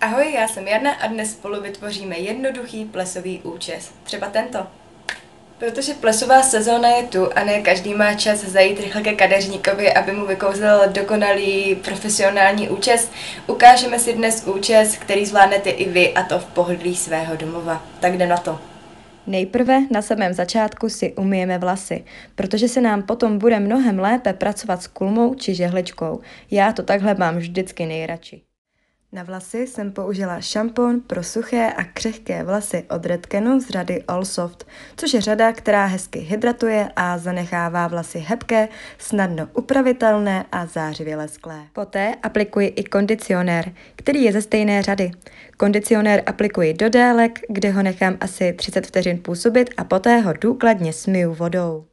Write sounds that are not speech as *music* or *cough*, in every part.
Ahoj, já jsem Jarna a dnes spolu vytvoříme jednoduchý plesový účes. Třeba tento. Protože plesová sezóna je tu a ne každý má čas zajít rychle ke kadeřníkovi, aby mu vykouzl dokonalý profesionální účes, ukážeme si dnes účes, který zvládnete i vy a to v pohodlí svého domova. Tak jdem na to. Nejprve na samém začátku si umyjeme vlasy, protože se nám potom bude mnohem lépe pracovat s kulmou či žehličkou. Já to takhle mám vždycky nejradši. Na vlasy jsem použila šampon pro suché a křehké vlasy od Redkenu z řady All Soft, což je řada, která hezky hydratuje a zanechává vlasy hebké, snadno upravitelné a zářivě lesklé. Poté aplikuji i kondicionér, který je ze stejné řady. Kondicionér aplikuji do délek, kde ho nechám asi 30 vteřin působit a poté ho důkladně smiju vodou.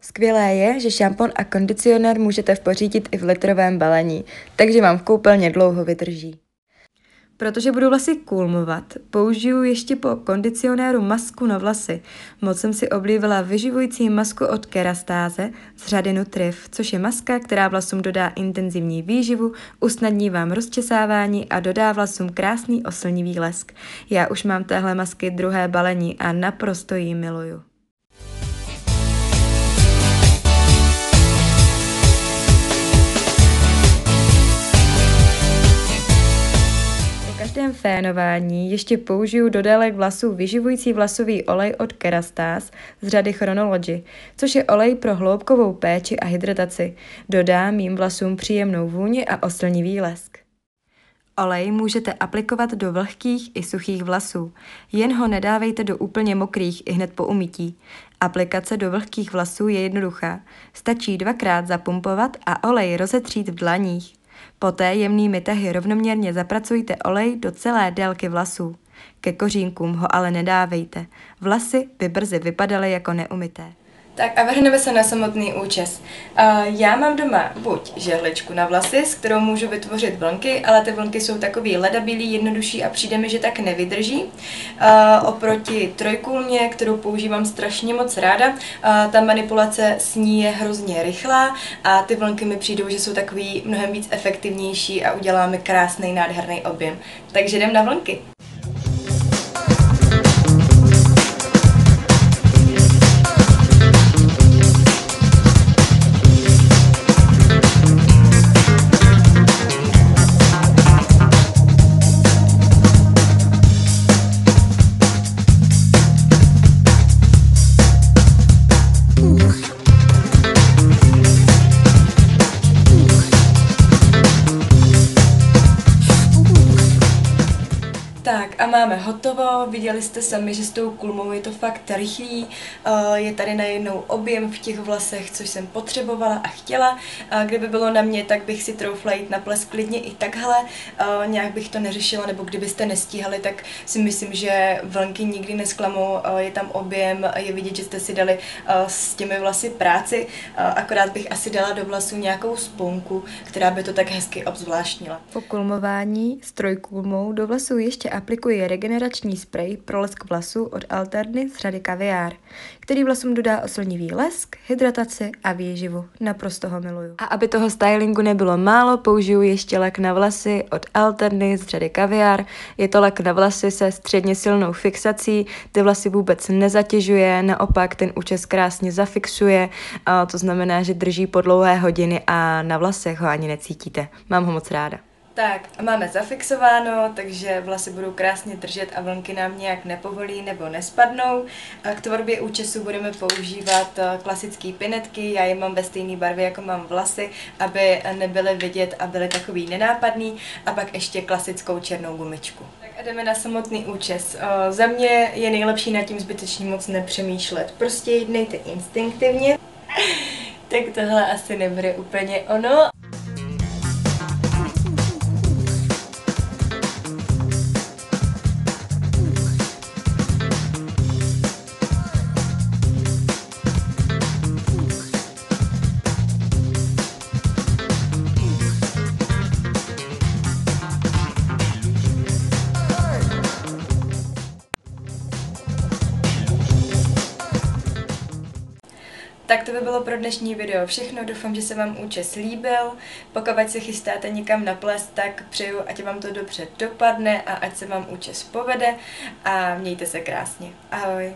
Skvělé je, že šampon a kondicionér můžete pořídit i v litrovém balení, takže vám v koupelně dlouho vydrží. Protože budu vlasy kulmovat, použiju ještě po kondicionéru masku na vlasy. Moc jsem si oblíbila vyživující masku od Kerastáze z řady Nutriv, což je maska, která vlasům dodá intenzivní výživu, usnadní vám rozčesávání a dodá vlasům krásný oslnivý lesk. Já už mám téhle masky druhé balení a naprosto ji miluju. Fénování ještě použiju do délek vlasů vyživující vlasový olej od Kerastase z řady Chronology, což je olej pro hloubkovou péči a hydrataci. Dodá mým vlasům příjemnou vůni a oslnivý lesk. Olej můžete aplikovat do vlhkých i suchých vlasů. Jen ho nedávejte do úplně mokrých i hned po umytí. Aplikace do vlhkých vlasů je jednoduchá. Stačí dvakrát zapumpovat a olej rozetřít v dlaních. Poté jemnými tahy rovnoměrně zapracujte olej do celé délky vlasů. Ke kořínkům ho ale nedávejte. Vlasy by brzy vypadaly jako neumité. Tak a vrhneme se na samotný účes. Já mám doma buď žehličku na vlasy, s kterou můžu vytvořit vlnky, ale ty vlnky jsou takový ledabilý, jednodušší a přijde mi, že tak nevydrží. Oproti trojkůlně, kterou používám strašně moc ráda, ta manipulace s ní je hrozně rychlá a ty vlnky mi přijdou, že jsou takový mnohem víc efektivnější a udělá mi krásný, nádherný objem. Takže jdem na vlnky. Tak a máme hotovo, viděli jste sami, že s tou kulmou je to fakt rychlý, eh, je tady najednou objem v těch vlasech, což jsem potřebovala a chtěla. Kdyby bylo na mě, tak bych si troufla jít na ples klidně i takhle, eh, nějak bych to neřešila, nebo kdybyste nestíhali, tak si myslím, že vlnky nikdy nesklamou, eh, je tam objem, je vidět, že jste si dali s těmi vlasy práci, akorát bych asi dala do vlasů nějakou sponku, která by to tak hezky obzvláštnila. Po kulmování s trojkulmou do vlasů ještě aplikuji regenerační sprej pro lesk vlasů od Alterny z řady Kaviár, který vlasům dodá oslnivý lesk, hydrataci a výživu. Naprosto ho miluju. A aby toho stylingu nebylo málo, použiju ještě lek na vlasy od Alterny z řady Kaviár. Je to lek na vlasy se středně silnou fixací, ty vlasy vůbec nezatěžuje, naopak ten účes krásně zafixuje, a to znamená, že drží po dlouhé hodiny a na vlasech ho ani necítíte. Mám ho moc ráda. Tak máme zafixováno, takže vlasy budou krásně držet a vlnky nám nějak nepovolí nebo nespadnou. A k tvorbě účesu budeme používat eh, klasické pinetky, já je mám ve stejné barvě jako mám vlasy, aby nebyly vidět a byly takový nenápadný a pak ještě klasickou černou gumičku. Tak a jdeme na samotný účes. Eh, za mě je nejlepší nad tím zbytečně moc nepřemýšlet. Prostě jednejte instinktivně. *laughs* tak tohle asi nebude úplně ono. Tak to by bylo pro dnešní video všechno. Doufám, že se vám účes líbil. Pokud se chystáte někam na ples, tak přeju, ať vám to dobře dopadne a ať se vám účes povede a mějte se krásně. Ahoj!